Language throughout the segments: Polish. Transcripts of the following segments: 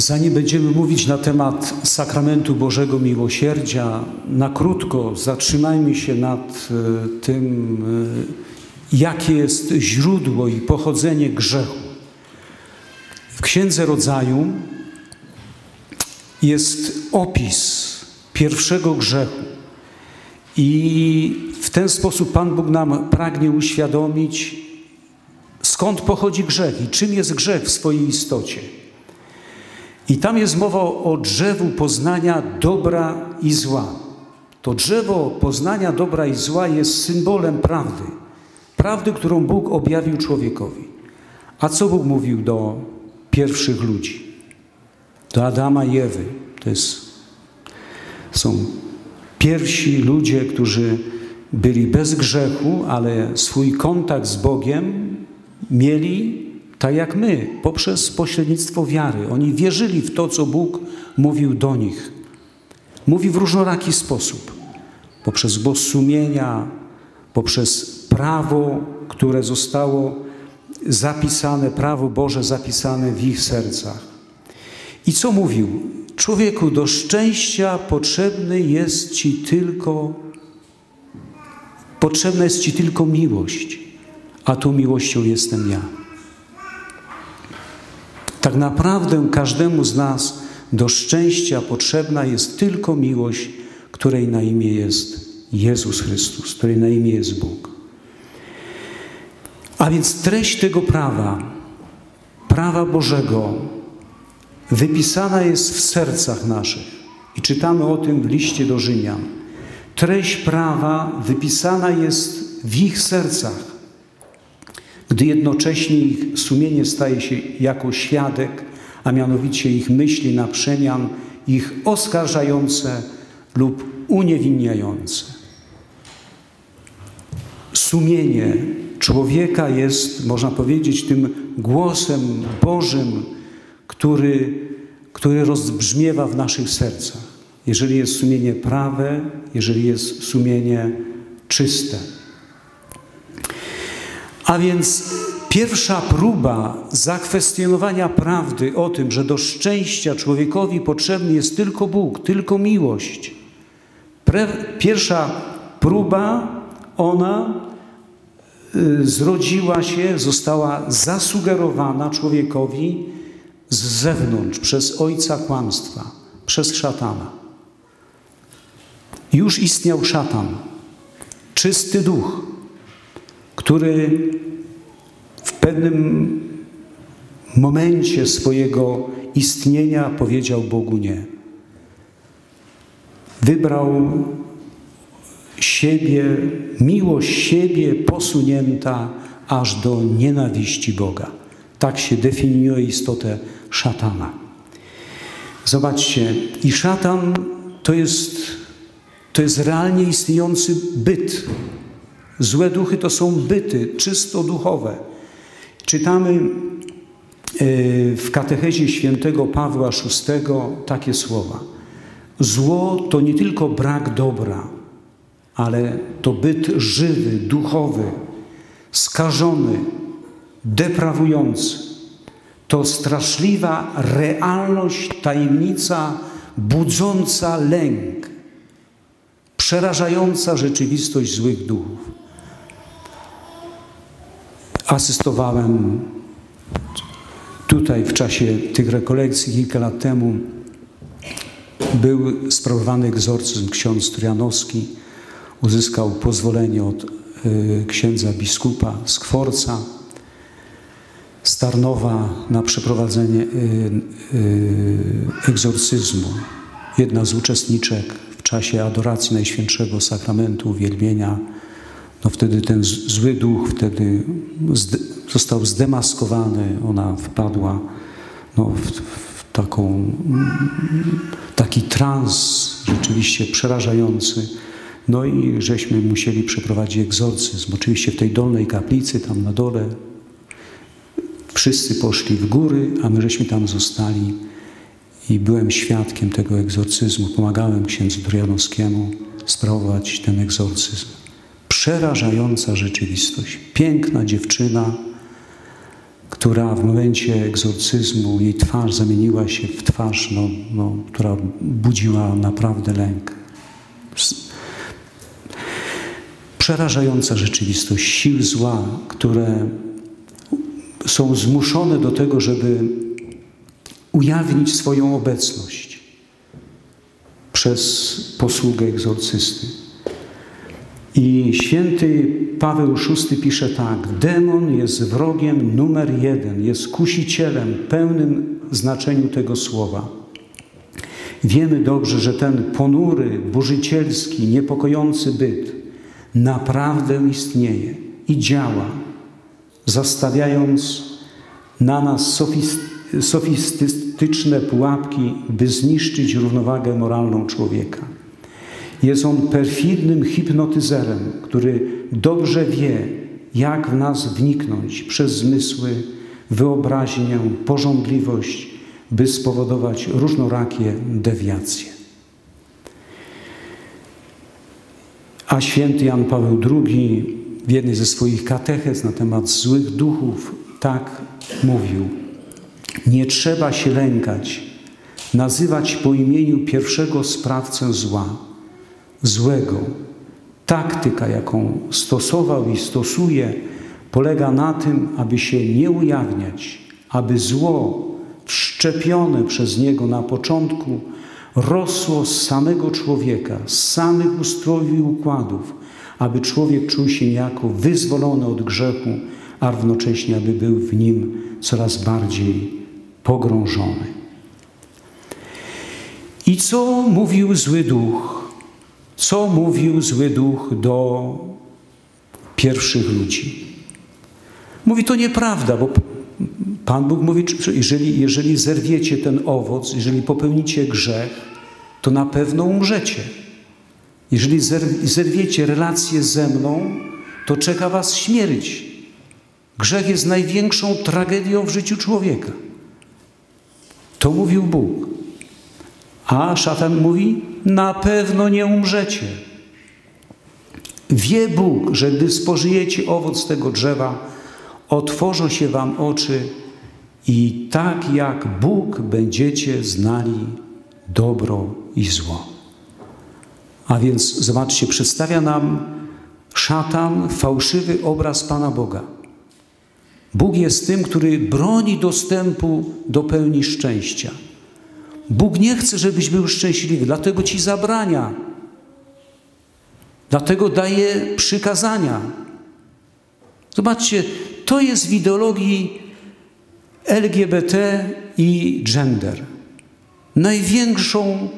Zanim będziemy mówić na temat sakramentu Bożego Miłosierdzia, na krótko zatrzymajmy się nad e, tym, e, jakie jest źródło i pochodzenie grzechu. W Księdze Rodzaju jest opis pierwszego grzechu. I w ten sposób Pan Bóg nam pragnie uświadomić, skąd pochodzi grzech i czym jest grzech w swojej istocie. I tam jest mowa o drzewu poznania dobra i zła. To drzewo poznania dobra i zła jest symbolem prawdy. Prawdy, którą Bóg objawił człowiekowi. A co Bóg mówił do pierwszych ludzi? Do Adama i Ewy. To jest, są pierwsi ludzie, którzy byli bez grzechu, ale swój kontakt z Bogiem mieli tak jak my, poprzez pośrednictwo wiary. Oni wierzyli w to, co Bóg mówił do nich. Mówi w różnoraki sposób. Poprzez głos sumienia, poprzez prawo, które zostało zapisane, prawo Boże zapisane w ich sercach. I co mówił? Człowieku, do szczęścia potrzebny jest Ci tylko, potrzebna jest Ci tylko miłość, a tą miłością jestem ja. Tak naprawdę każdemu z nas do szczęścia potrzebna jest tylko miłość, której na imię jest Jezus Chrystus, której na imię jest Bóg. A więc treść tego prawa, prawa Bożego, wypisana jest w sercach naszych. I czytamy o tym w liście do Rzymian. Treść prawa wypisana jest w ich sercach gdy jednocześnie ich sumienie staje się jako świadek, a mianowicie ich myśli na przemian, ich oskarżające lub uniewinniające. Sumienie człowieka jest, można powiedzieć, tym głosem Bożym, który, który rozbrzmiewa w naszych sercach. Jeżeli jest sumienie prawe, jeżeli jest sumienie czyste. A więc pierwsza próba zakwestionowania prawdy o tym, że do szczęścia człowiekowi potrzebny jest tylko Bóg, tylko miłość. Pierwsza próba, ona y, zrodziła się, została zasugerowana człowiekowi z zewnątrz, przez ojca kłamstwa, przez szatana. Już istniał szatan, czysty duch, który w pewnym momencie swojego istnienia powiedział Bogu nie. Wybrał siebie, miłość siebie posunięta aż do nienawiści Boga. Tak się definiuje istotę szatana. Zobaczcie, i szatan to jest, to jest realnie istniejący byt, Złe duchy to są byty czysto duchowe. Czytamy e, w katechezie świętego Pawła VI takie słowa. Zło to nie tylko brak dobra, ale to byt żywy, duchowy, skażony, deprawujący. To straszliwa realność, tajemnica budząca lęk, przerażająca rzeczywistość złych duchów asystowałem tutaj w czasie tych rekolekcji kilka lat temu. Był sprawowany egzorcyzm ksiądz Trianowski. Uzyskał pozwolenie od y, księdza biskupa Skworca Starnowa na przeprowadzenie y, y, egzorcyzmu. Jedna z uczestniczek w czasie adoracji Najświętszego Sakramentu Uwielbienia no wtedy ten zły duch wtedy został zdemaskowany, ona wpadła no, w, w taką, taki trans rzeczywiście przerażający. No i żeśmy musieli przeprowadzić egzorcyzm. Oczywiście w tej dolnej kaplicy, tam na dole, wszyscy poszli w góry, a my żeśmy tam zostali i byłem świadkiem tego egzorcyzmu. Pomagałem księdzu Dorianowskiemu sprawować ten która w momencie egzorcyzmu, jej twarz zamieniła się w twarz, no, no, która budziła naprawdę lęk. Przerażająca rzeczywistość sił zła, które są zmuszone do tego, żeby ujawnić swoją obecność przez posługę egzorcysty. I święty Paweł VI pisze tak: Demon jest wrogiem numer jeden, jest kusicielem pełnym znaczeniu tego słowa. Wiemy dobrze, że ten ponury, burzycielski, niepokojący byt naprawdę istnieje i działa, zastawiając na nas sofistyczne pułapki, by zniszczyć równowagę moralną człowieka. Jest on perfidnym hipnotyzerem, który dobrze wie, jak w nas wniknąć przez zmysły, wyobraźnię, porządliwość, by spowodować różnorakie dewiacje. A święty Jan Paweł II w jednej ze swoich katechez na temat złych duchów tak mówił: Nie trzeba się lękać, nazywać po imieniu pierwszego sprawcę zła, złego. Taktyka, jaką stosował i stosuje, polega na tym, aby się nie ujawniać, aby zło wszczepione przez niego na początku rosło z samego człowieka, z samych ustrojów i układów, aby człowiek czuł się niejako wyzwolony od grzechu, a równocześnie aby był w nim coraz bardziej pogrążony. I co mówił zły duch? Co mówił zły duch do pierwszych ludzi? Mówi to nieprawda, bo Pan Bóg mówi, jeżeli, jeżeli zerwiecie ten owoc, jeżeli popełnicie grzech, to na pewno umrzecie. Jeżeli zerwiecie relacje ze mną, to czeka was śmierć. Grzech jest największą tragedią w życiu człowieka. To mówił Bóg. A szatan mówi: Na pewno nie umrzecie. Wie Bóg, że gdy spożyjecie owoc tego drzewa, otworzą się wam oczy i tak jak Bóg będziecie znali dobro i zło. A więc zobaczcie, przedstawia nam szatan fałszywy obraz Pana Boga. Bóg jest tym, który broni dostępu do pełni szczęścia. Bóg nie chce, żebyś był szczęśliwy, dlatego ci zabrania. Dlatego daje przykazania. Zobaczcie, to jest w ideologii LGBT i gender. Największą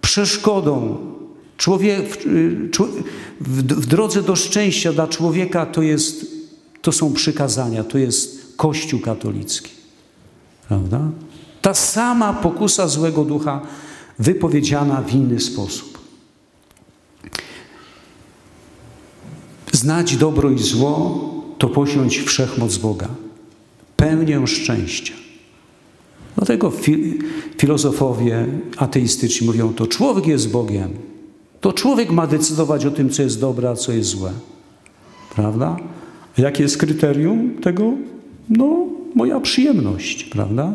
przeszkodą człowiek, w, w drodze do szczęścia dla człowieka to, jest, to są przykazania, to jest Kościół katolicki. Prawda? Ta sama pokusa złego ducha wypowiedziana w inny sposób. Znać dobro i zło to posiąść wszechmoc Boga, pełnię szczęścia. Dlatego fi filozofowie ateistyczni mówią, to człowiek jest Bogiem. To człowiek ma decydować o tym, co jest dobre, a co jest złe. Prawda? Jakie jest kryterium tego? No, moja przyjemność, prawda?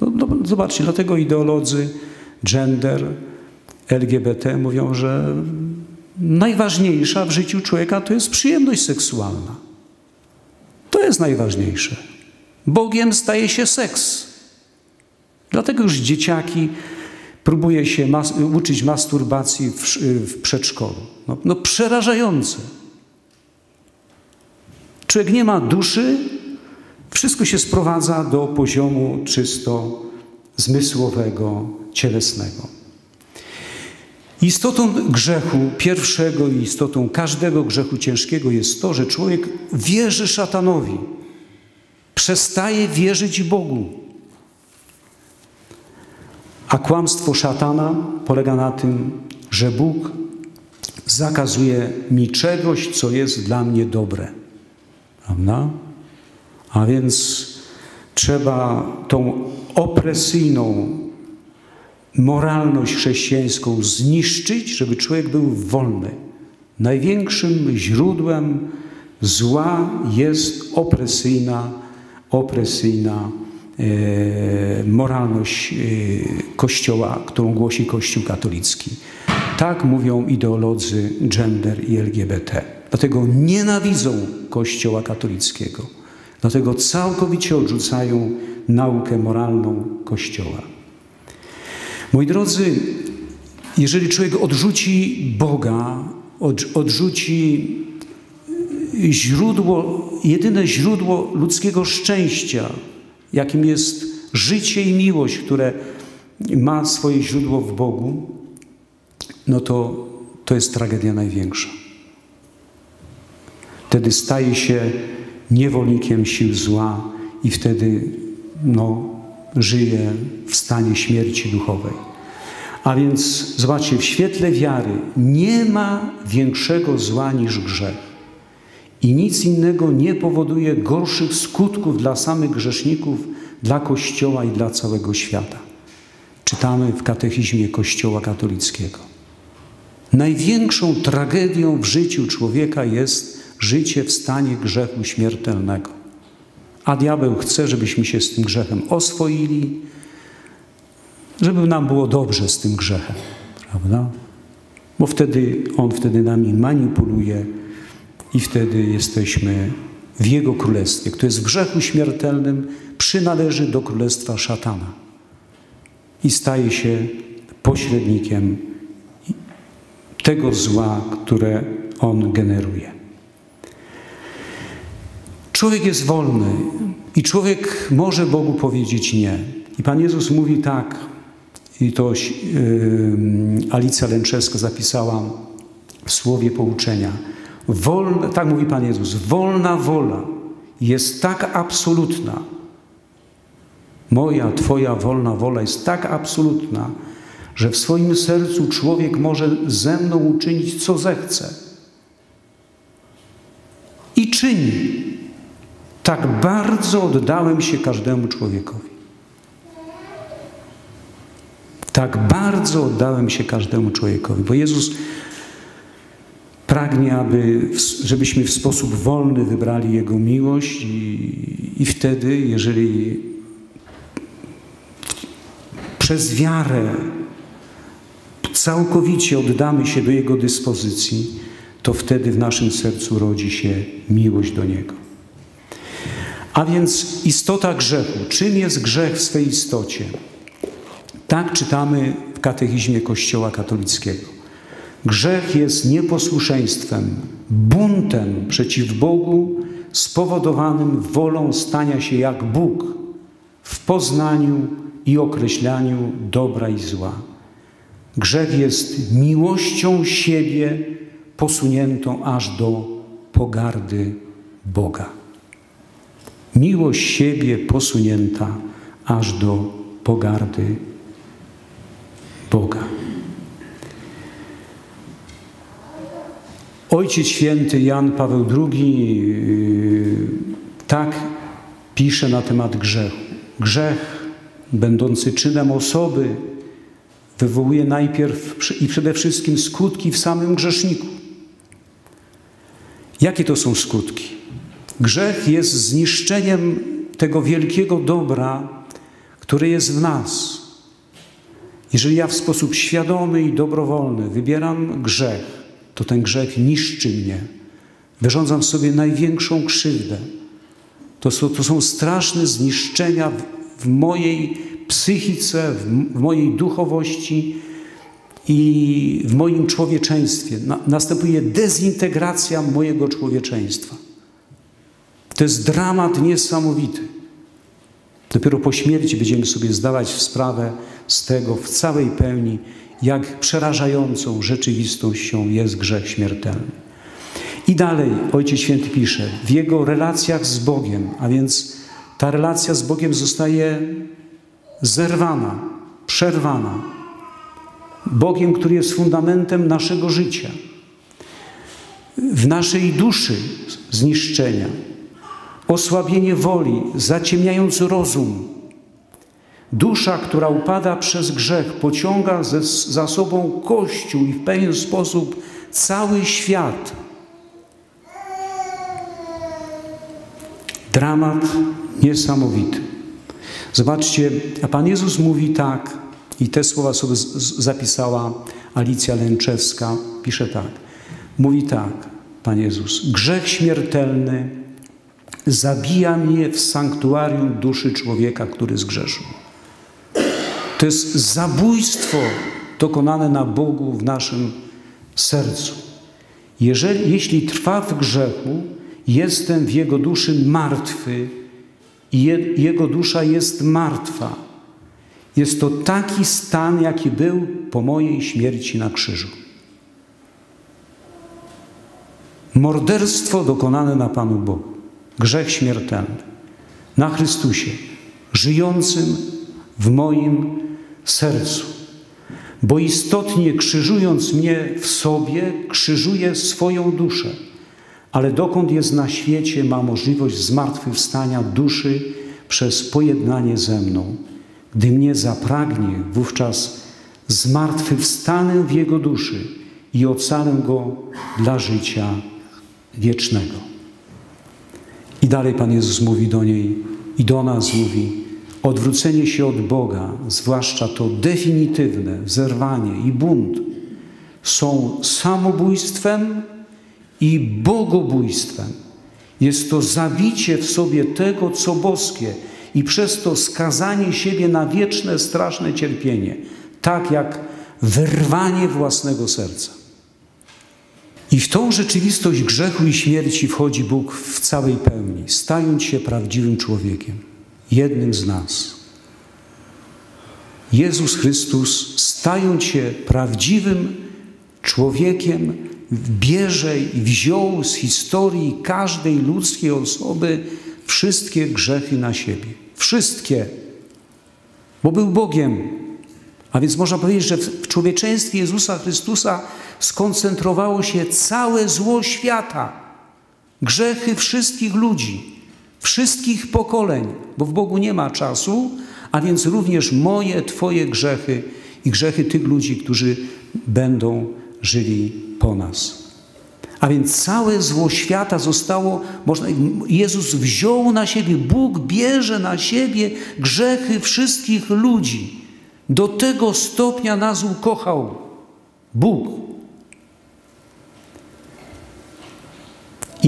No, no, zobaczcie, dlatego ideolodzy gender, LGBT mówią, że najważniejsza w życiu człowieka to jest przyjemność seksualna. To jest najważniejsze. Bogiem staje się seks. Dlatego już dzieciaki próbuje się mas uczyć masturbacji w, w przedszkolu. No, no przerażające. Człowiek nie ma duszy, wszystko się sprowadza do poziomu czysto zmysłowego, cielesnego. Istotą grzechu pierwszego i istotą każdego grzechu ciężkiego jest to, że człowiek wierzy szatanowi, przestaje wierzyć Bogu. A kłamstwo szatana polega na tym, że Bóg zakazuje mi czegoś, co jest dla mnie dobre. Prawda? A więc trzeba tą opresyjną moralność chrześcijańską zniszczyć, żeby człowiek był wolny. Największym źródłem zła jest opresyjna, opresyjna e, moralność e, Kościoła, którą głosi Kościół katolicki. Tak mówią ideolodzy gender i LGBT. Dlatego nienawidzą Kościoła katolickiego. Dlatego całkowicie odrzucają naukę moralną Kościoła. Moi drodzy, jeżeli człowiek odrzuci Boga, odrzuci źródło, jedyne źródło ludzkiego szczęścia, jakim jest życie i miłość, które ma swoje źródło w Bogu, no to to jest tragedia największa. Wtedy staje się niewolnikiem sił zła i wtedy no, żyje w stanie śmierci duchowej. A więc zobaczcie, w świetle wiary nie ma większego zła niż grzech. I nic innego nie powoduje gorszych skutków dla samych grzeszników, dla Kościoła i dla całego świata. Czytamy w katechizmie Kościoła katolickiego. Największą tragedią w życiu człowieka jest życie w stanie grzechu śmiertelnego. A diabeł chce, żebyśmy się z tym grzechem oswoili, żeby nam było dobrze z tym grzechem, prawda? Bo wtedy on wtedy nami manipuluje i wtedy jesteśmy w jego królestwie. Kto jest w grzechu śmiertelnym, przynależy do królestwa szatana i staje się pośrednikiem tego zła, które on generuje. Człowiek jest wolny i człowiek może Bogu powiedzieć nie. I Pan Jezus mówi tak, i to yy, Alicja Lęczewska zapisała w słowie pouczenia. Wolna, tak mówi Pan Jezus, wolna wola jest tak absolutna. Moja, Twoja wolna wola jest tak absolutna, że w swoim sercu człowiek może ze mną uczynić, co zechce. I czyni. Tak bardzo oddałem się każdemu człowiekowi. Tak bardzo oddałem się każdemu człowiekowi, bo Jezus pragnie, aby, żebyśmy w sposób wolny wybrali Jego miłość i, i wtedy, jeżeli przez wiarę całkowicie oddamy się do Jego dyspozycji, to wtedy w naszym sercu rodzi się miłość do Niego. A więc istota grzechu. Czym jest grzech w swej istocie? Tak czytamy w katechizmie Kościoła katolickiego. Grzech jest nieposłuszeństwem, buntem przeciw Bogu, spowodowanym wolą stania się jak Bóg w poznaniu i określaniu dobra i zła. Grzech jest miłością siebie posuniętą aż do pogardy Boga. Miłość siebie posunięta aż do pogardy Boga. Ojciec święty Jan Paweł II yy, tak pisze na temat grzechu. Grzech, będący czynem osoby, wywołuje najpierw i przede wszystkim skutki w samym grzeszniku. Jakie to są skutki? Grzech jest zniszczeniem tego wielkiego dobra, które jest w nas. Jeżeli ja w sposób świadomy i dobrowolny wybieram grzech, to ten grzech niszczy mnie. Wyrządzam sobie największą krzywdę. To są, to są straszne zniszczenia w, w mojej psychice, w, w, mojej duchowości i w moim człowieczeństwie. Na, następuje dezintegracja mojego człowieczeństwa. To jest dramat niesamowity. Dopiero po śmierci będziemy sobie zdawać sprawę z tego w całej pełni, jak przerażającą rzeczywistością jest grzech śmiertelny. I dalej Ojciec Święty pisze, w jego relacjach z Bogiem, a więc ta relacja z Bogiem zostaje zerwana, przerwana. Bogiem, który jest fundamentem naszego życia, w naszej duszy zniszczenia, osłabienie woli, zaciemniając rozum. Dusza, która upada przez grzech, pociąga ze, za sobą Kościół i w pewien sposób cały świat. Dramat Niesamowity. Zobaczcie, a Pan Jezus mówi tak, i te słowa sobie zapisała Alicja Lęczewska, pisze tak. Mówi tak, Pan Jezus, grzech śmiertelny zabija mnie w sanktuarium duszy człowieka, który zgrzeszył. To jest zabójstwo dokonane na Bogu w naszym sercu. Jeżeli, jeśli trwa w grzechu, jestem w jego duszy martwy i je, jego dusza jest martwa. Jest to taki stan, jaki był po mojej śmierci na krzyżu. Morderstwo dokonane na Panu Bogu, grzech śmiertelny, na Chrystusie, żyjącym w moim sercu. Bo istotnie krzyżując mnie w sobie, krzyżuje swoją duszę. Ale dokąd jest na świecie, ma możliwość zmartwychwstania duszy przez pojednanie ze mną. Gdy mnie zapragnie, wówczas zmartwychwstanę w Jego duszy i ocalę Go dla życia wiecznego. I dalej Pan Jezus mówi do niej i do nas mówi, odwrócenie się od Boga, zwłaszcza to definitywne zerwanie i bunt, są samobójstwem i bogobójstwem. Jest to zabicie w sobie tego, co boskie i przez to skazanie siebie na wieczne, straszne cierpienie, tak jak wyrwanie własnego serca. I w tą rzeczywistość grzechu i śmierci wchodzi Bóg w całej pełni, stając się prawdziwym człowiekiem, jednym z nas. Jezus Chrystus, stając się prawdziwym człowiekiem, bierze i wziął z historii każdej ludzkiej osoby wszystkie grzechy na siebie. Wszystkie. Bo był Bogiem. A więc można powiedzieć, że w człowieczeństwie Jezusa Chrystusa skoncentrowało się całe zło świata. Grzechy wszystkich ludzi, wszystkich pokoleń, bo w Bogu nie ma czasu, a więc również moje, Twoje grzechy i grzechy tych ludzi, którzy będą żyli po nas. A więc całe zło świata zostało, można, Jezus wziął na siebie, Bóg bierze na siebie grzechy wszystkich ludzi. Do tego stopnia nas ukochał Bóg.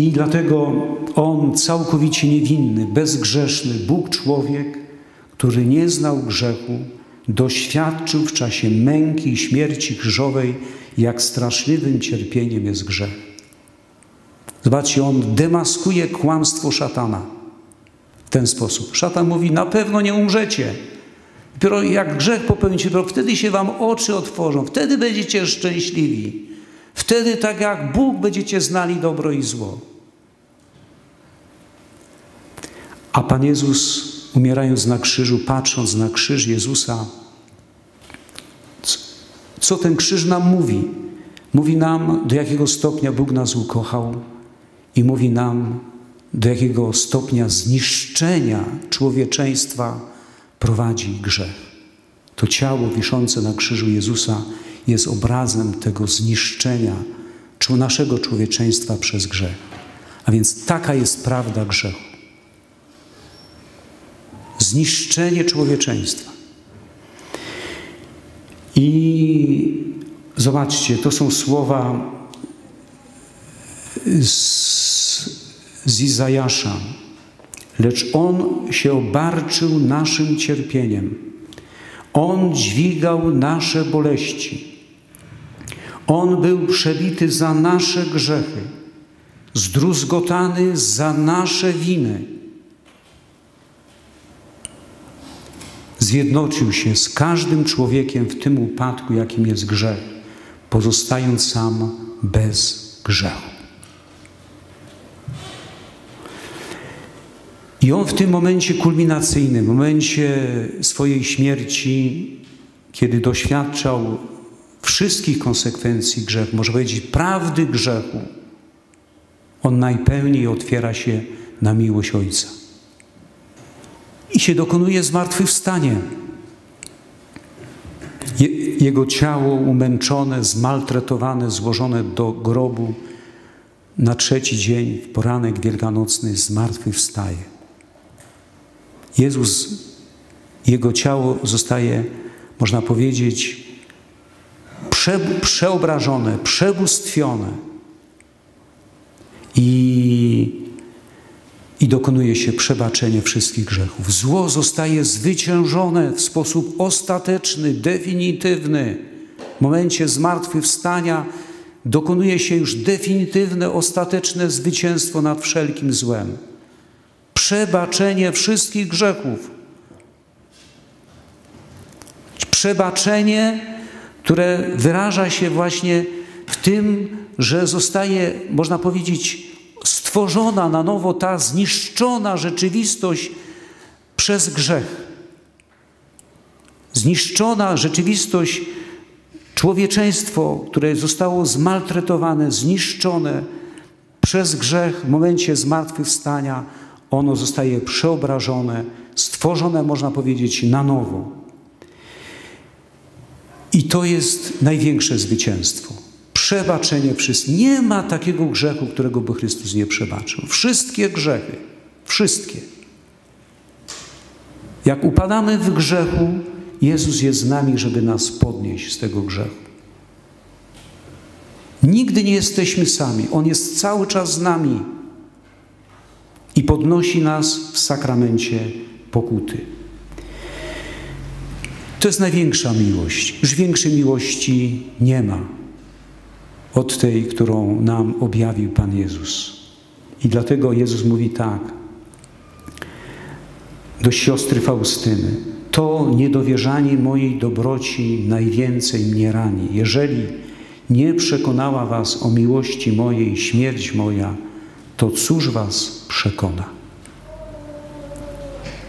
I dlatego On całkowicie niewinny, bezgrzeszny, Bóg człowiek, który nie znał grzechu, doświadczył w czasie męki i śmierci krzyżowej, jak straszliwym cierpieniem jest grzech. Zobaczcie, on demaskuje kłamstwo szatana w ten sposób. Szatan mówi, na pewno nie umrzecie. Dopiero jak grzech popełnicie, dopiero wtedy się wam oczy otworzą, wtedy będziecie szczęśliwi. Wtedy tak jak Bóg będziecie znali dobro i zło. A Pan Jezus, umierając na krzyżu, patrząc na krzyż Jezusa, co ten krzyż nam mówi? Mówi nam, do jakiego stopnia Bóg nas ukochał, i mówi nam, do jakiego stopnia zniszczenia człowieczeństwa prowadzi grzech. To ciało wiszące na krzyżu Jezusa jest obrazem tego zniszczenia naszego człowieczeństwa przez grzech. A więc taka jest prawda grzechu. Zniszczenie człowieczeństwa. I zobaczcie, to są słowa z, z Izajasza. Lecz On się obarczył naszym cierpieniem. On dźwigał nasze boleści. On był przebity za nasze grzechy, zdruzgotany za nasze winy. Zjednoczył się z każdym człowiekiem w tym upadku, jakim jest grzech, pozostając sam bez grzechu. I on w tym momencie kulminacyjnym, w momencie swojej śmierci, kiedy doświadczał wszystkich konsekwencji grzechu, może powiedzieć prawdy grzechu, on najpełniej otwiera się na miłość Ojca. I się dokonuje zmartwychwstanie. Jego ciało umęczone, zmaltretowane, złożone do grobu na trzeci dzień, w poranek wielkanocny, zmartwychwstaje. Jezus, Jego ciało zostaje, można powiedzieć, prze, przeobrażone, przebóstwione i, i dokonuje się przebaczenie wszystkich grzechów. Zło zostaje zwyciężone w sposób ostateczny, definitywny. W momencie zmartwychwstania dokonuje się już definitywne, ostateczne zwycięstwo nad wszelkim złem. Przebaczenie wszystkich grzechów. Przebaczenie, które wyraża się właśnie w tym, że zostaje, można powiedzieć, stworzona na nowo ta zniszczona rzeczywistość przez grzech. Zniszczona rzeczywistość, człowieczeństwo, które zostało zmaltretowane, zniszczone przez grzech w momencie zmartwychwstania, ono zostaje przeobrażone, stworzone, można powiedzieć, na nowo. I to jest największe zwycięstwo. Przebaczenie wszystkich. Nie ma takiego grzechu, którego by Chrystus nie przebaczył. Wszystkie grzechy, wszystkie. Jak upadamy w grzechu, Jezus jest z nami, żeby nas podnieść z tego grzechu. Nigdy nie jesteśmy sami. On jest cały czas z nami i podnosi nas w sakramencie pokuty. To jest największa miłość. Już większej miłości nie ma od tej, którą nam objawił Pan Jezus. I dlatego Jezus mówi tak do siostry Faustyny. To niedowierzanie mojej dobroci najwięcej mnie rani. Jeżeli nie przekonała was o miłości mojej śmierć moja, to cóż was przekona?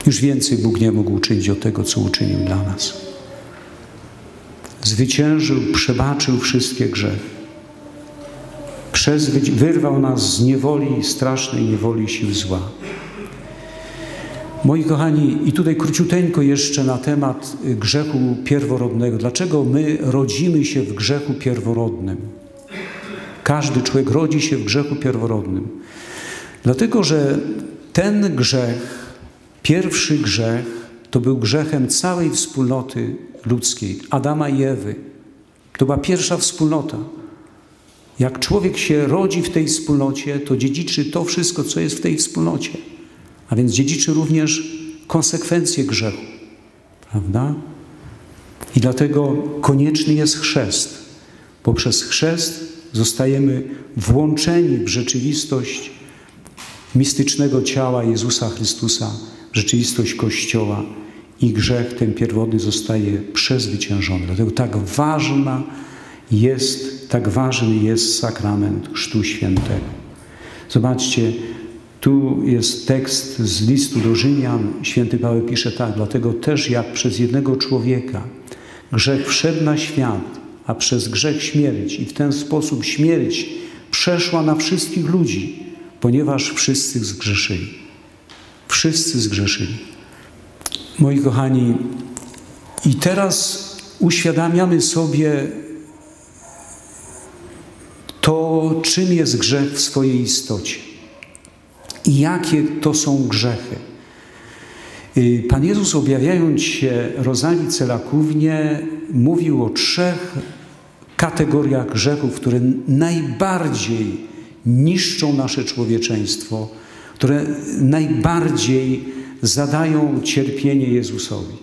Już więcej Bóg nie mógł uczynić od tego, co uczynił dla nas. Zwyciężył, przebaczył wszystkie grzechy. Przez, wyrwał nas z niewoli, strasznej niewoli sił zła. Moi kochani, i tutaj króciuteńko jeszcze na temat grzechu pierworodnego. Dlaczego my rodzimy się w grzechu pierworodnym? Każdy człowiek rodzi się w grzechu pierworodnym. Dlatego, że ten grzech, pierwszy grzech, to był grzechem całej wspólnoty ludzkiej, Adama i Ewy. To była pierwsza wspólnota. Jak człowiek się rodzi w tej wspólnocie, to dziedziczy to wszystko, co jest w tej wspólnocie. A więc dziedziczy również konsekwencje grzechu. Prawda? I dlatego konieczny jest chrzest. Poprzez chrzest zostajemy włączeni w rzeczywistość mistycznego ciała Jezusa Chrystusa, rzeczywistość Kościoła i grzech ten pierwotny zostaje przezwyciężony. Dlatego tak ważna jest, tak ważny jest sakrament Chrztu Świętego. Zobaczcie, tu jest tekst z listu do Rzymian. Święty Paweł pisze tak, dlatego też jak przez jednego człowieka grzech wszedł na świat, a przez grzech śmierć i w ten sposób śmierć przeszła na wszystkich ludzi, ponieważ wszyscy zgrzeszyli. Wszyscy zgrzeszyli. Moi kochani, i teraz uświadamiamy sobie to, czym jest grzech w swojej istocie i jakie to są grzechy. Y, Pan Jezus, objawiając się Rozali Celakównie, mówił o trzech kategoriach grzechów, które najbardziej niszczą nasze człowieczeństwo, które najbardziej zadają cierpienie Jezusowi.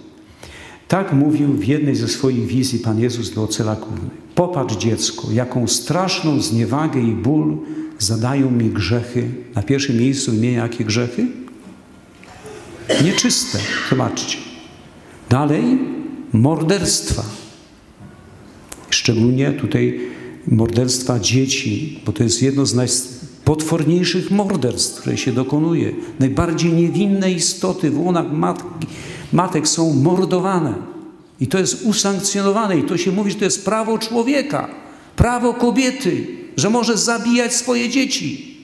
Tak mówił w jednej ze swoich wizji Pan Jezus do Celakówny. Popatrz dziecko, jaką straszną zniewagę i ból zadają mi grzechy. Na pierwszym miejscu imienia jakie grzechy? Nieczyste. Zobaczcie. Dalej morderstwa. Szczególnie tutaj morderstwa dzieci, bo to jest jedno z najpotworniejszych morderstw, które się dokonuje. Najbardziej niewinne istoty w łonach matki, matek są mordowane. I to jest usankcjonowane i to się mówi, że to jest prawo człowieka, prawo kobiety, że może zabijać swoje dzieci.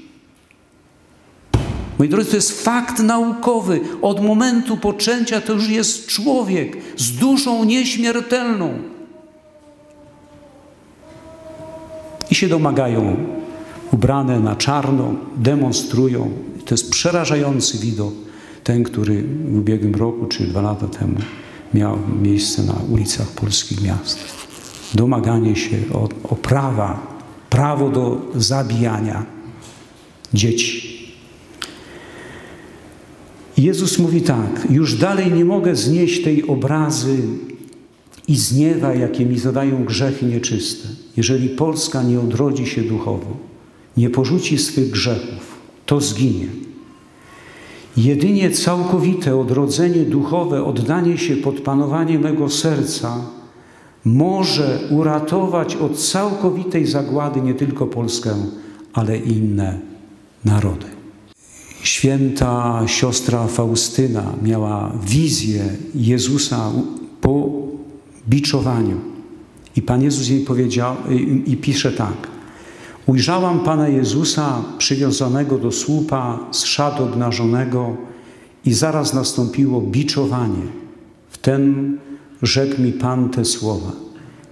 Moi drodzy, to jest fakt naukowy. Od momentu poczęcia to już jest człowiek z duszą nieśmiertelną. I się domagają, ubrane na czarno, demonstrują. To jest przerażający widok. ten, który w ubiegłym roku czy dwa lata temu miał miejsce na ulicach polskich miast. Domaganie się o, o prawa, prawo do zabijania dzieci. Jezus mówi tak: Już dalej nie mogę znieść tej obrazy i zniewa, jakie mi zadają grzechy nieczyste. Jeżeli Polska nie odrodzi się duchowo, nie porzuci swych grzechów, to zginie. Jedynie całkowite odrodzenie duchowe, oddanie się pod panowanie mego serca może uratować od całkowitej zagłady nie tylko Polskę, ale i inne narody. Święta siostra Faustyna miała wizję Jezusa po biczowaniu. I Pan Jezus jej powiedział i, pisze tak. Ujrzałam Pana Jezusa przywiązanego do słupa z szat obnażonego i zaraz nastąpiło biczowanie. Wtem rzekł mi Pan te słowa.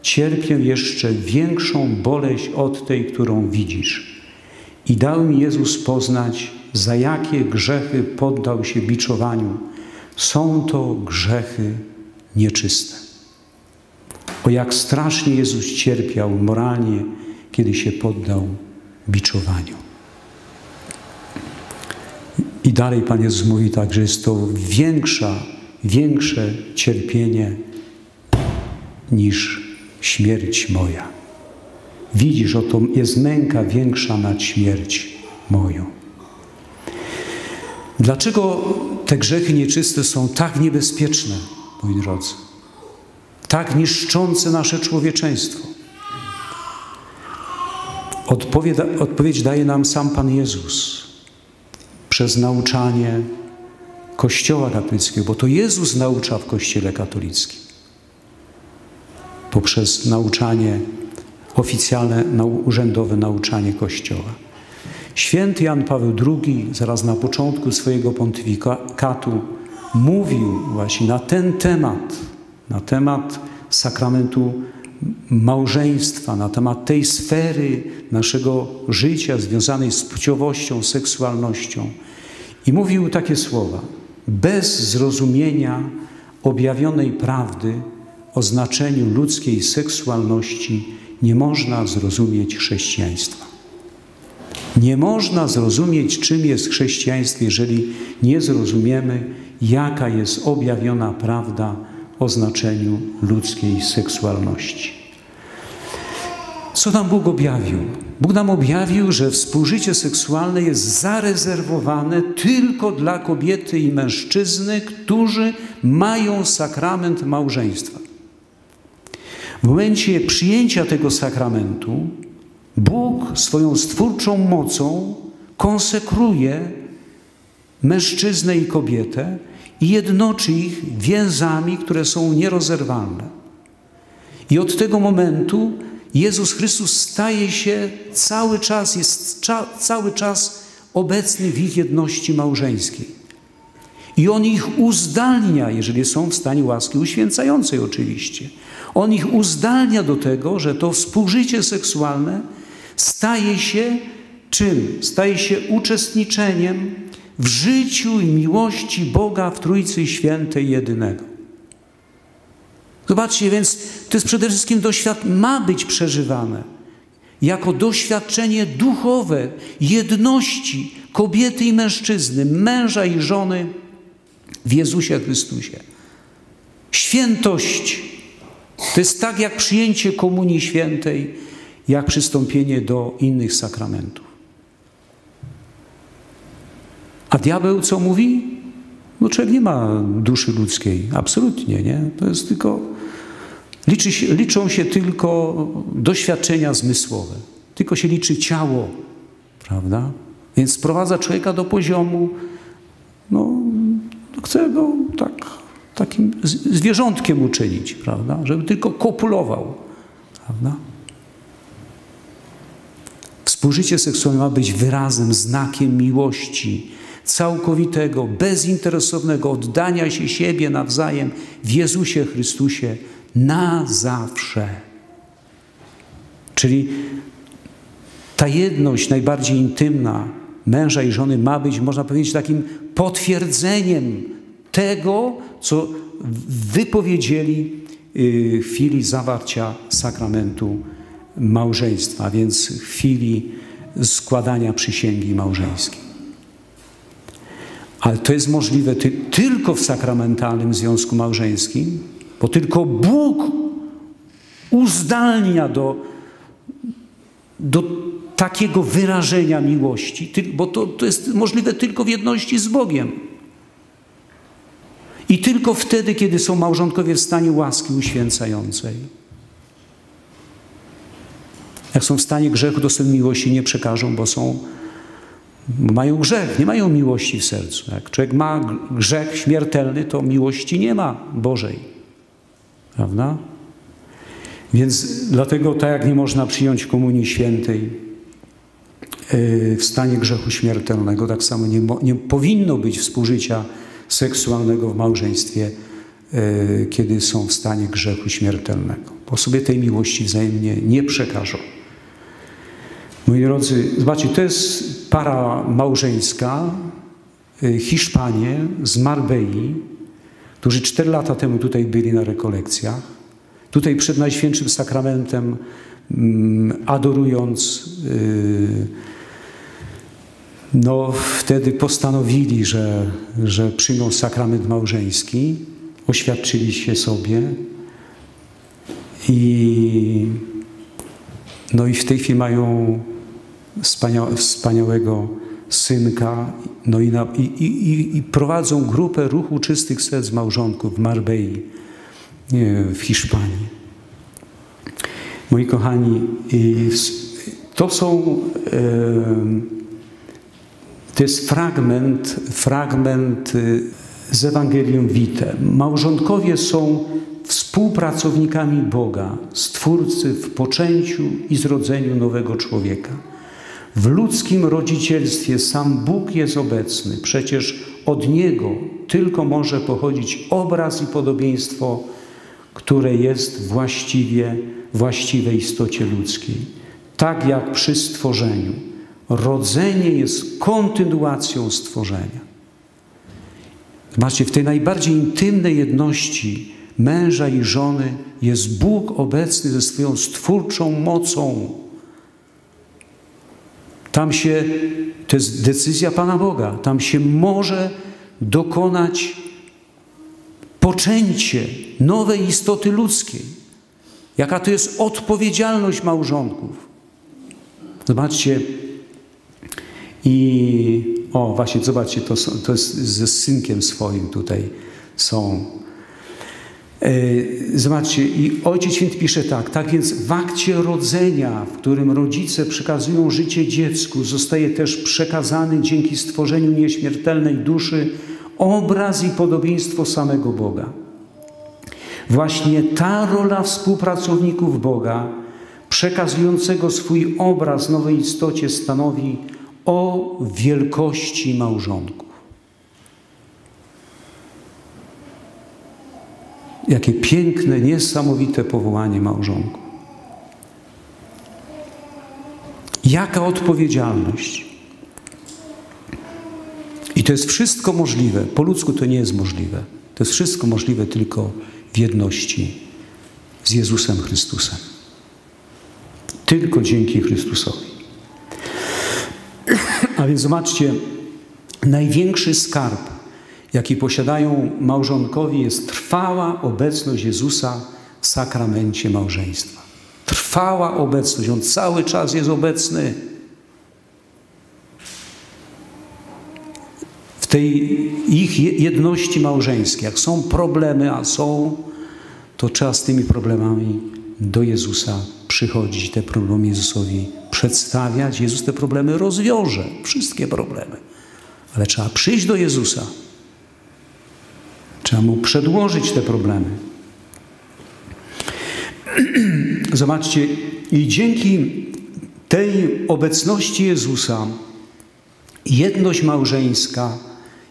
Cierpię jeszcze większą boleść od tej, którą widzisz. I dał mi Jezus poznać, za jakie grzechy poddał się biczowaniu. Są to grzechy nieczyste. O jak strasznie Jezus cierpiał moralnie, kiedy się poddał biczowaniu. I dalej Pan Jezus mówi tak, że jest to większa, większe cierpienie niż śmierć moja. Widzisz, oto jest męka większa nad śmierć moją. Dlaczego te grzechy nieczyste są tak niebezpieczne, moi drodzy? Tak niszczące nasze człowieczeństwo? Odpowiedź, daje nam sam Pan Jezus przez nauczanie Kościoła katolickiego, bo to Jezus naucza w Kościele katolickim. Poprzez nauczanie oficjalne, urzędowe nauczanie Kościoła. Święty Jan Paweł II zaraz na początku swojego pontyfikatu mówił właśnie na ten temat, na temat sakramentu małżeństwa, na temat tej sfery naszego życia związanej z płciowością, seksualnością. I mówił takie słowa: Bez zrozumienia objawionej prawdy o znaczeniu ludzkiej seksualności nie można zrozumieć chrześcijaństwa. Nie można zrozumieć, czym jest chrześcijaństwo, jeżeli nie zrozumiemy, jaka jest objawiona prawda o znaczeniu ludzkiej seksualności. Co nam Bóg objawił? Bóg nam objawił, że współżycie seksualne jest zarezerwowane tylko dla kobiety i mężczyzny, którzy mają sakrament małżeństwa. W momencie przyjęcia tego sakramentu Bóg swoją stwórczą mocą konsekruje mężczyznę i kobietę i jednoczy ich więzami, które są nierozerwalne. I od tego momentu Jezus Chrystus staje się cały czas, jest cza, cały czas obecny w ich jedności małżeńskiej. I On ich uzdalnia, jeżeli są w stanie łaski uświęcającej oczywiście. On ich uzdalnia do tego, że to współżycie seksualne staje się czym? Staje się uczestniczeniem w życiu i miłości Boga w Trójcy Świętej jedynego. Zobaczcie, więc to jest przede wszystkim doświadczenie, ma być przeżywane jako doświadczenie duchowe jedności kobiety i mężczyzny, męża i żony w Jezusie Chrystusie. Świętość to jest tak jak przyjęcie Komunii Świętej, jak przystąpienie do innych sakramentów. A diabeł co mówi? No człowiek nie ma duszy ludzkiej, absolutnie, nie? To jest tylko, liczy się, liczą się tylko doświadczenia zmysłowe, tylko się liczy ciało, prawda? Więc sprowadza człowieka do poziomu, no, chce go tak, takim zwierzątkiem uczynić, prawda? Żeby tylko kopulował, prawda? Współżycie seksualne ma być wyrazem, znakiem miłości, całkowitego, bezinteresownego oddania się siebie nawzajem w Jezusie Chrystusie na zawsze. Czyli ta jedność najbardziej intymna męża i żony ma być, można powiedzieć, takim potwierdzeniem tego, co wypowiedzieli y, w chwili zawarcia sakramentu małżeństwa, więc w chwili składania przysięgi małżeńskiej. Ale to jest możliwe ty tylko w sakramentalnym związku małżeńskim, bo tylko Bóg uzdalnia do, do takiego wyrażenia miłości, bo to, to jest możliwe tylko w jedności z Bogiem. I tylko wtedy, kiedy są małżonkowie w stanie łaski uświęcającej. Jak są w stanie grzechu, to sobie miłości nie przekażą, bo są, mają grzech, nie mają miłości w sercu. Jak człowiek ma grzech śmiertelny, to miłości nie ma Bożej. Prawda? Więc dlatego tak jak nie można przyjąć Komunii Świętej e, w stanie grzechu śmiertelnego, tak samo nie, nie powinno być współżycia seksualnego w małżeństwie, e, kiedy są w stanie grzechu śmiertelnego. Bo sobie tej miłości wzajemnie nie przekażą. Moi drodzy, zobaczcie, to jest para małżeńska, e, Hiszpanie z Marbei, którzy cztery lata temu tutaj byli na rekolekcjach. Tutaj przed Najświętszym Sakramentem, mm, adorując, y, no wtedy postanowili, że, że przyjmą sakrament małżeński, oświadczyli się sobie i no i w tej chwili mają wspania wspaniałego synka, no i, na, i, i, i, prowadzą grupę ruchu czystych serc małżonków w Marbei w Hiszpanii. Moi kochani, to są, to jest fragment, fragment y, z Ewangelium Vitae. Małżonkowie są współpracownikami Boga, Stwórcy w poczęciu i zrodzeniu nowego człowieka. W ludzkim rodzicielstwie sam Bóg jest obecny. Przecież od Niego tylko może pochodzić obraz i podobieństwo które jest właściwie, właściwej istocie ludzkiej. Tak jak przy stworzeniu. Rodzenie jest kontynuacją stworzenia. Zobaczcie, w tej najbardziej intymnej jedności męża i żony jest Bóg obecny ze swoją stwórczą mocą. Tam się, to jest decyzja Pana Boga, tam się może dokonać poczęcie nowej istoty ludzkiej. Jaka to jest odpowiedzialność małżonków. Zobaczcie, i o, właśnie, zobaczcie, to, to jest ze synkiem swoim tutaj są. E, zobaczcie, i Ojciec Święty pisze tak, tak więc w akcie rodzenia, w którym rodzice przekazują życie dziecku, zostaje też przekazany dzięki stworzeniu nieśmiertelnej duszy obraz i podobieństwo samego Boga. Właśnie ta rola współpracowników Boga, przekazującego swój obraz nowej istocie, stanowi o wielkości małżonków. Jakie piękne, niesamowite powołanie małżonków. Jaka odpowiedzialność. I to jest wszystko możliwe. Po ludzku to nie jest możliwe. To jest wszystko możliwe tylko w jedności z Jezusem Chrystusem. Tylko dzięki Chrystusowi. A więc zobaczcie, największy skarb, jaki posiadają małżonkowie, jest trwała obecność Jezusa w sakramencie małżeństwa. Trwała obecność, On cały czas jest obecny. tej ich jedności małżeńskiej. Jak są problemy, a są, to trzeba z tymi problemami do Jezusa przychodzić, te problemy Jezusowi przedstawiać. Jezus te problemy rozwiąże, wszystkie problemy. Ale trzeba przyjść do Jezusa. Trzeba Mu przedłożyć te problemy. Zobaczcie, i dzięki tej obecności Jezusa jedność małżeńska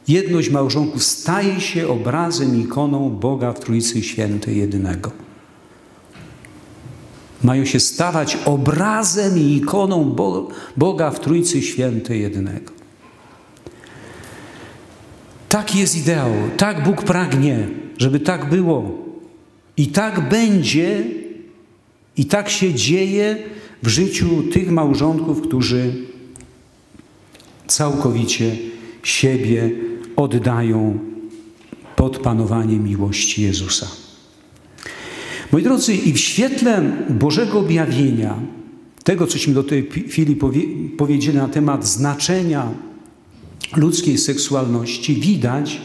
Jedność małżonków staje się obrazem, ikoną Boga w Trójcy Świętej jedynego. Mają się stawać obrazem i ikoną Boga w Trójcy Świętej jedynego. Tak jest ideał, tak Bóg pragnie, żeby tak było. I tak będzie, i tak się dzieje w życiu tych małżonków, którzy całkowicie siebie oddają pod panowanie miłości Jezusa. Moi drodzy, i w świetle Bożego objawienia, tego, cośmy do tej chwili powie, powiedzieli na temat znaczenia ludzkiej seksualności, widać,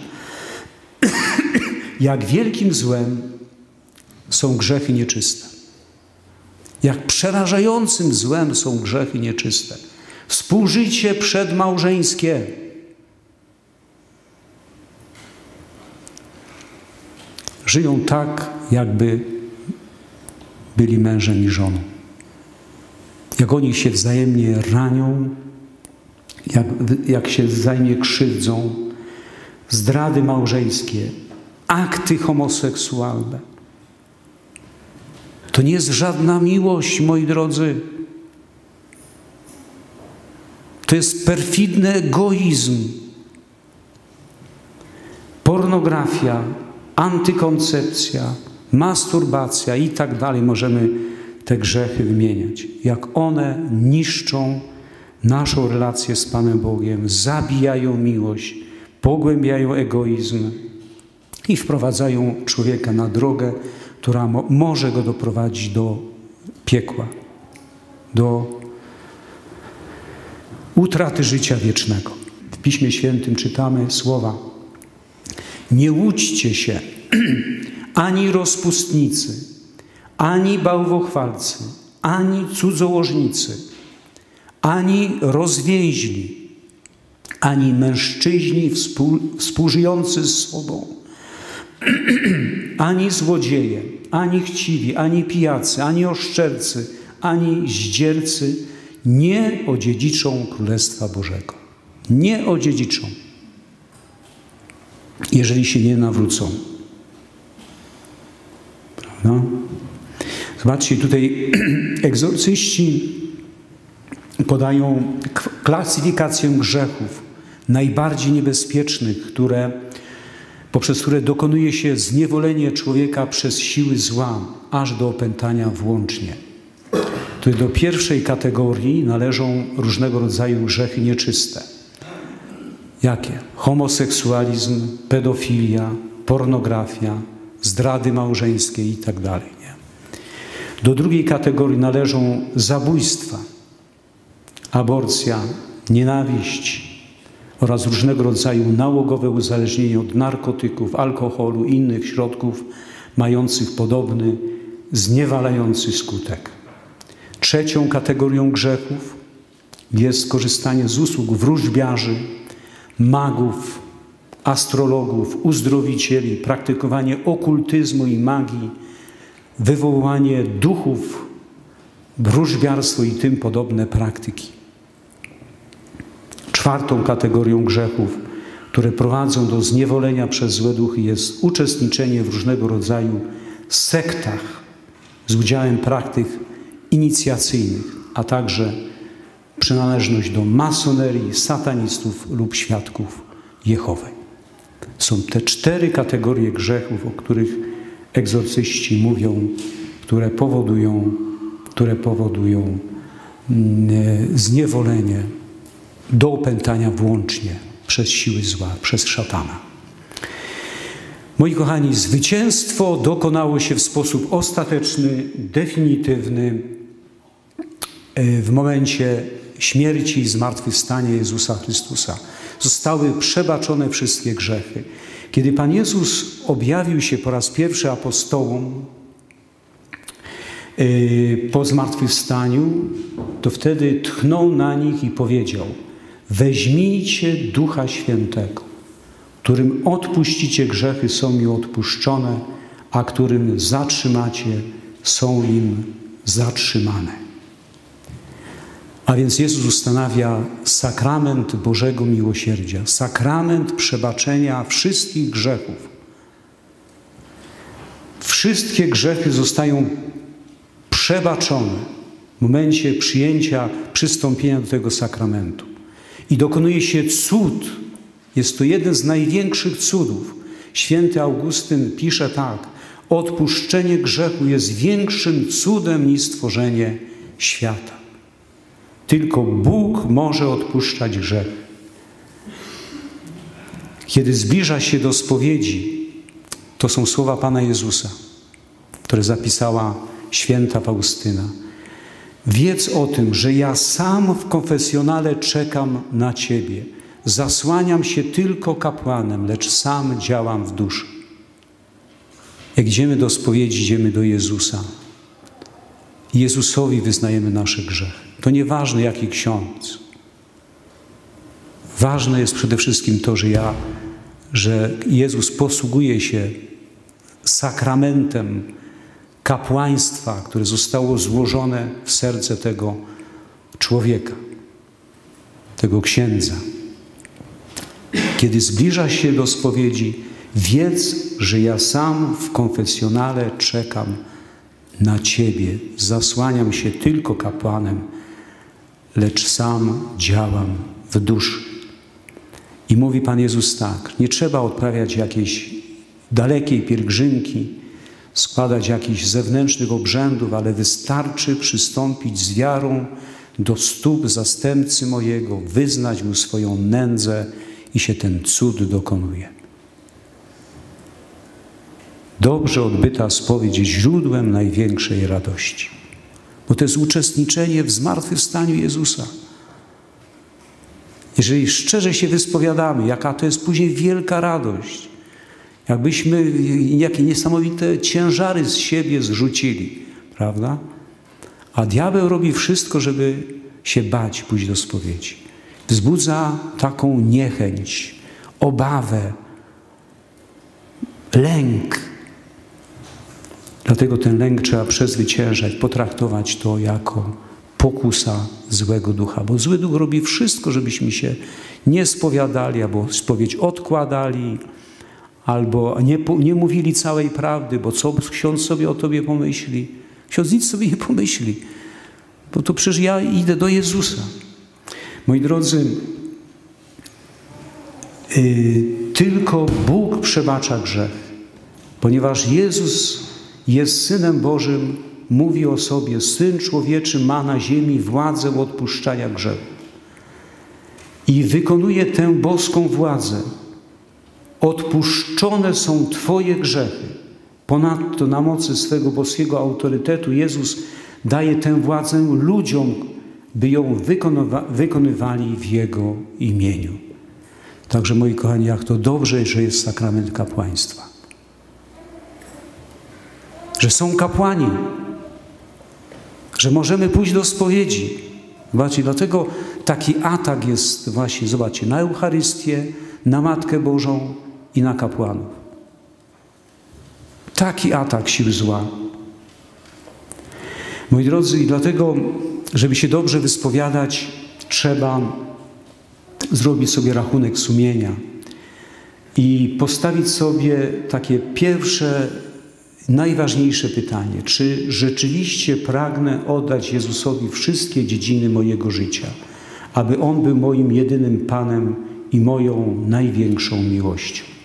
jak wielkim złem są grzechy nieczyste. Jak przerażającym złem są grzechy nieczyste. Współżycie przedmałżeńskie. Żyją tak, jakby byli mężem i żoną. Jak oni się wzajemnie ranią, jak, jak się wzajemnie krzywdzą, zdrady małżeńskie, akty homoseksualne. To nie jest żadna miłość, moi drodzy. To jest perfidny egoizm. Pornografia, antykoncepcja, masturbacja i tak dalej. Możemy te grzechy wymieniać. Jak one niszczą naszą relację z Panem Bogiem, zabijają miłość, pogłębiają egoizm i wprowadzają człowieka na drogę, która mo może go doprowadzić do piekła, do utraty życia wiecznego. W Piśmie Świętym czytamy słowa: Nie łudźcie się ani rozpustnicy, ani bałwochwalcy, ani cudzołożnicy, ani rozwięźli, ani mężczyźni współ, współżyjący z sobą, ani złodzieje, ani chciwi, ani pijacy, ani oszczercy, ani zdziercy nie odziedziczą Królestwa Bożego. Nie odziedziczą, jeżeli się nie nawrócą. Prawda? Zobaczcie, tutaj egzorcyści podają klasyfikację grzechów najbardziej niebezpiecznych, które, poprzez które dokonuje się zniewolenie człowieka przez siły zła, aż do opętania włącznie. To do pierwszej kategorii należą różnego rodzaju grzechy nieczyste. Jakie? Homoseksualizm, pedofilia, pornografia, zdrady małżeńskie itd. Tak do drugiej kategorii należą zabójstwa, aborcja, nienawiść oraz różnego rodzaju nałogowe uzależnienie od narkotyków, alkoholu i innych środków mających podobny, zniewalający skutek. Trzecią kategorią grzechów jest korzystanie z usług wróżbiarzy, magów, astrologów, uzdrowicieli, praktykowanie okultyzmu i magii, wywołanie duchów, wróżbiarstwo i tym podobne praktyki. Czwartą kategorią grzechów, które prowadzą do zniewolenia przez złe duchy, jest uczestniczenie w różnego rodzaju sektach z udziałem praktyk inicjacyjnych, a także przynależność do masonerii, satanistów lub świadków Jehowej. Są te cztery kategorie grzechów, o których egzorcyści mówią, które powodują, które powodują mm, zniewolenie do opętania włącznie przez siły zła, przez szatana. Moi kochani, zwycięstwo dokonało się w sposób ostateczny, definitywny e, w momencie śmierci i zmartwychwstania Jezusa Chrystusa. Zostały przebaczone wszystkie grzechy. Kiedy Pan Jezus objawił się po raz pierwszy apostołom yy, po zmartwychwstaniu, to wtedy tchnął na nich i powiedział: Weźmijcie Ducha Świętego, którym odpuścicie grzechy, są mi odpuszczone, a którym zatrzymacie, są im zatrzymane. A więc Jezus ustanawia sakrament Bożego Miłosierdzia, sakrament przebaczenia wszystkich grzechów. Wszystkie grzechy zostają przebaczone w momencie przyjęcia, przystąpienia do tego sakramentu. I dokonuje się cud Jest to jeden z największych cudów. Święty Augustyn pisze tak: Odpuszczenie grzechu jest większym cudem niż stworzenie świata. Tylko Bóg może odpuszczać grzech. Kiedy zbliża się do spowiedzi, to są słowa Pana Jezusa, które zapisała święta Faustyna. Wiedz o tym, że ja sam w konfesjonale czekam na Ciebie. Zasłaniam się tylko kapłanem, lecz sam działam w duszy. Jak idziemy do spowiedzi, idziemy do Jezusa. Jezusowi wyznajemy nasze grzechy. To nieważne, jaki ksiądz. Ważne jest przede wszystkim to, że ja, że Jezus posługuje się sakramentem kapłaństwa, które zostało złożone w serce tego człowieka, tego księdza. Kiedy zbliża się do spowiedzi, wiedz, że ja sam w konfesjonale czekam na Ciebie. Zasłaniam się tylko kapłanem, lecz sam działam w duszy. I mówi Pan Jezus tak, nie trzeba odprawiać jakiejś dalekiej pielgrzymki, składać jakichś zewnętrznych obrzędów, ale wystarczy przystąpić z wiarą do stóp zastępcy mojego, wyznać mu swoją nędzę i się ten cud dokonuje. Dobrze odbyta spowiedź jest źródłem największej radości, bo to jest uczestniczenie w zmartwychwstaniu Jezusa. Jeżeli szczerze się wyspowiadamy, jaka to jest później wielka radość, jakbyśmy jakie niesamowite ciężary z siebie zrzucili, prawda? A diabeł robi wszystko, żeby się bać pójść do spowiedzi. Wzbudza taką niechęć, obawę, lęk. Dlatego ten lęk trzeba przezwyciężać, potraktować to jako pokusa złego ducha, bo zły duch robi wszystko, żebyśmy się nie spowiadali albo spowiedź odkładali, albo nie, nie mówili całej prawdy, bo co ksiądz sobie o tobie pomyśli? Ksiądz nic sobie nie pomyśli, bo to przecież ja idę do Jezusa. Moi drodzy, yy, tylko Bóg przebacza grzech, ponieważ Jezus jest Synem Bożym, mówi o sobie, Syn Człowieczy ma na ziemi władzę odpuszczania grzechu. I wykonuje tę boską władzę. Odpuszczone są Twoje grzechy. Ponadto na mocy swego boskiego autorytetu Jezus daje tę władzę ludziom, by ją wykonywali w Jego imieniu. Także moi kochani, jak to dobrze, że jest sakrament kapłaństwa. Że są kapłani, że możemy pójść do spowiedzi. Zobaczcie, dlatego taki atak jest właśnie, zobaczcie, na Eucharystię, na Matkę Bożą i na kapłanów. Taki atak sił zła. Moi drodzy, i dlatego, żeby się dobrze wyspowiadać, trzeba zrobić sobie rachunek sumienia i postawić sobie takie pierwsze najważniejsze pytanie: czy rzeczywiście pragnę oddać Jezusowi wszystkie dziedziny mojego życia, aby On był moim jedynym Panem i moją największą miłością?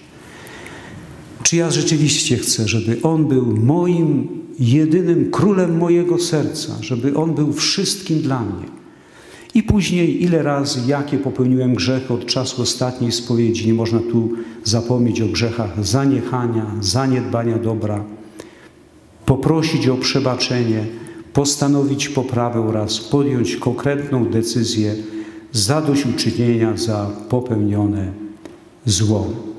Czy ja rzeczywiście chcę, żeby On był moim jedynym królem mojego serca, żeby On był wszystkim dla mnie? I później, ile razy, jakie popełniłem grzechy od czasu ostatniej spowiedzi. Nie można tu zapomnieć o grzechach zaniechania, zaniedbania dobra poprosić o przebaczenie, postanowić poprawę oraz podjąć konkretną decyzję zadośćuczynienia za popełnione zło.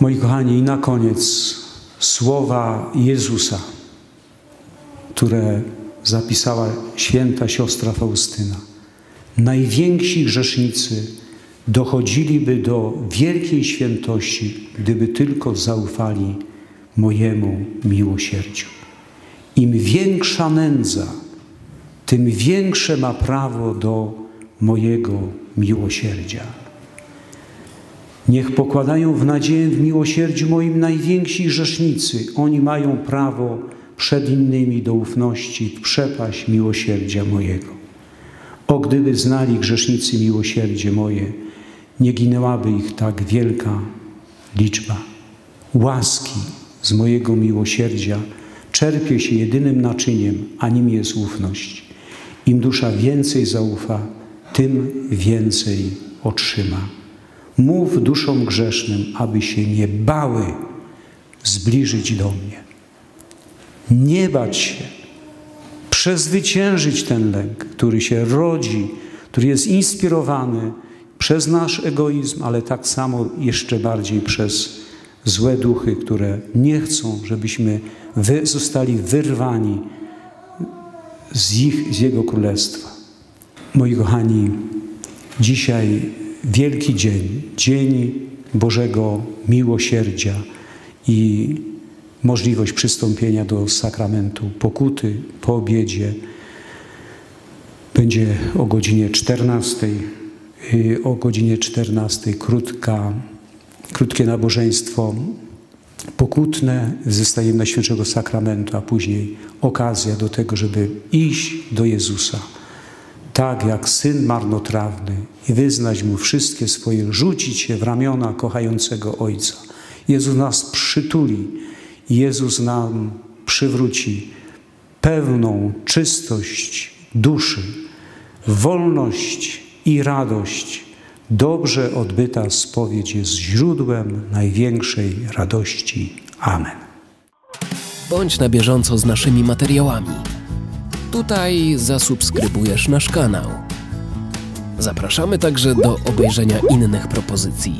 Moi kochani, i na koniec słowa Jezusa, które zapisała święta siostra Faustyna. Najwięksi grzesznicy dochodziliby do wielkiej świętości, gdyby tylko zaufali mojemu miłosierdziu. Im większa nędza, tym większe ma prawo do mojego miłosierdzia. Niech pokładają w nadzieję w miłosierdziu moim najwięksi grzesznicy. Oni mają prawo przed innymi do ufności w przepaść miłosierdzia mojego. O gdyby znali grzesznicy miłosierdzie moje, nie ginęłaby ich tak wielka liczba. Łaski z mojego miłosierdzia czerpie się jedynym naczyniem, a nim jest ufność. Im dusza więcej zaufa, tym więcej otrzyma. Mów duszom grzesznym, aby się nie bały zbliżyć do mnie. Nie bać się, przezwyciężyć ten lęk, który się rodzi, który jest inspirowany przez nasz egoizm, ale tak samo jeszcze bardziej przez złe duchy, które nie chcą, żebyśmy wy zostali wyrwani z, ich, z Jego Królestwa. Moi kochani, dzisiaj wielki dzień, dzień Bożego miłosierdzia i możliwość przystąpienia do sakramentu pokuty po obiedzie. Będzie o godzinie 14. Y, o godzinie 14 krótka, krótkie nabożeństwo pokutne ze stajem Najświętszego Sakramentu, a później okazja do tego, żeby iść do Jezusa, tak jak syn marnotrawny i wyznać Mu wszystkie swoje, rzucić się w ramiona kochającego Ojca. Jezus nas przytuli, Jezus nam przywróci pełną czystość duszy, wolność i radość. Dobrze odbyta spowiedź jest źródłem największej radości. Amen. Bądź na bieżąco z naszymi materiałami. Tutaj zasubskrybujesz nasz kanał. Zapraszamy także do obejrzenia innych propozycji.